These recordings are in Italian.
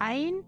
ein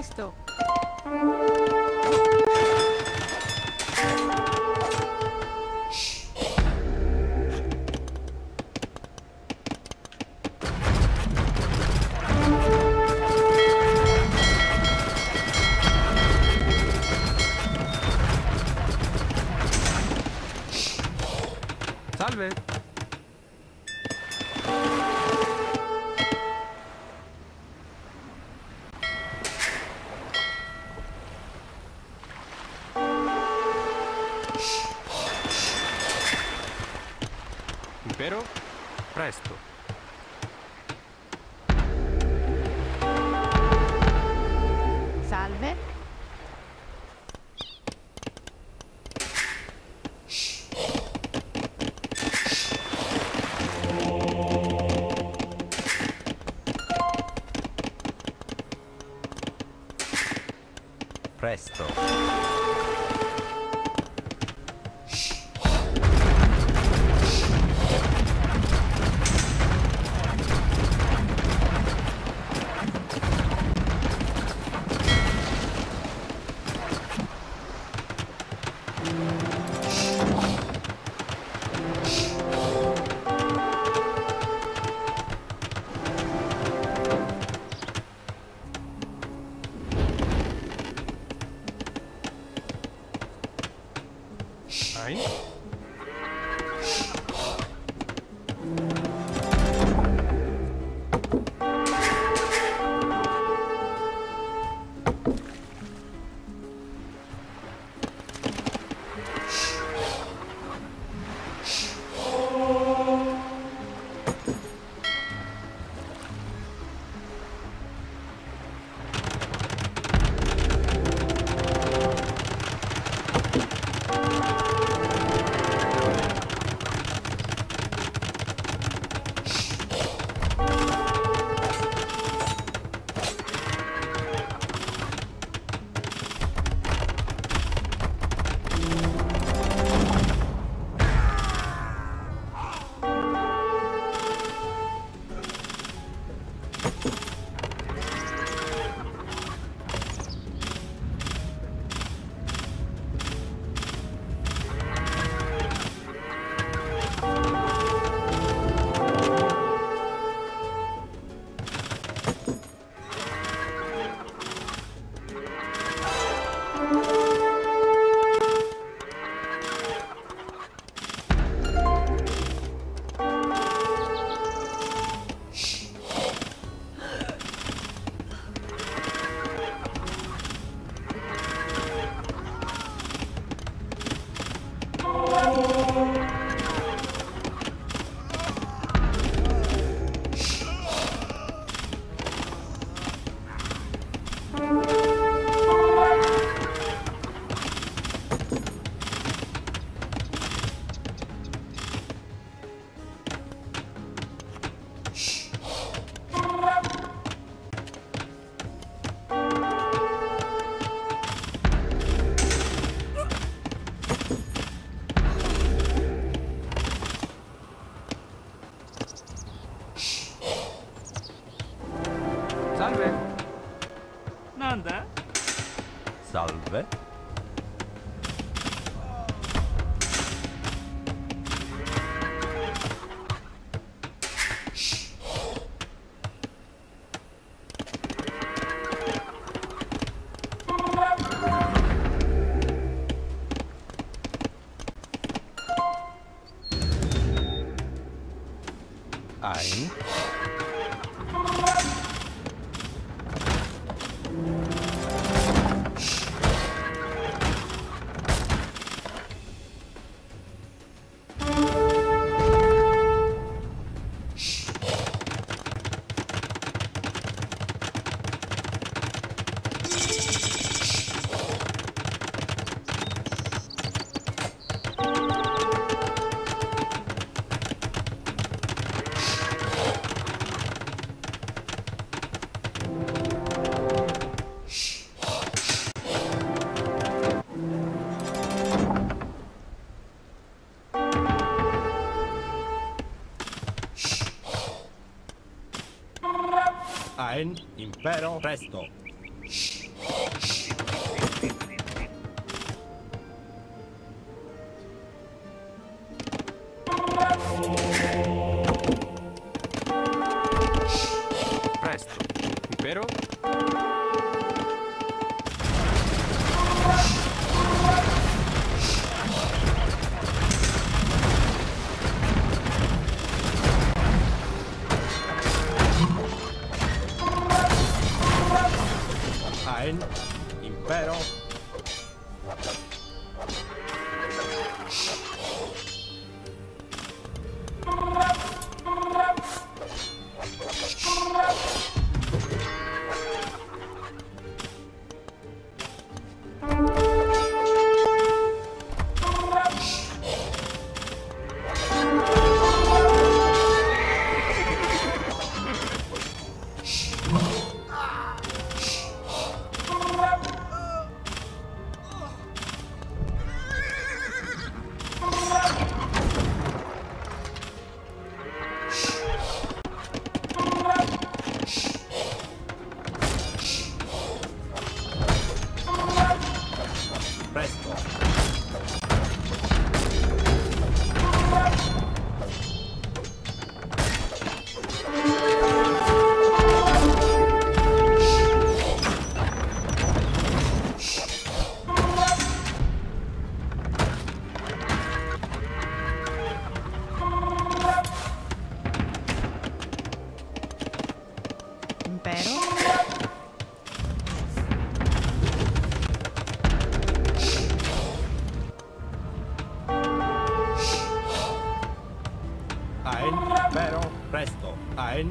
esto? Presto. Ein Impero presto. Presto. Impero? Ein,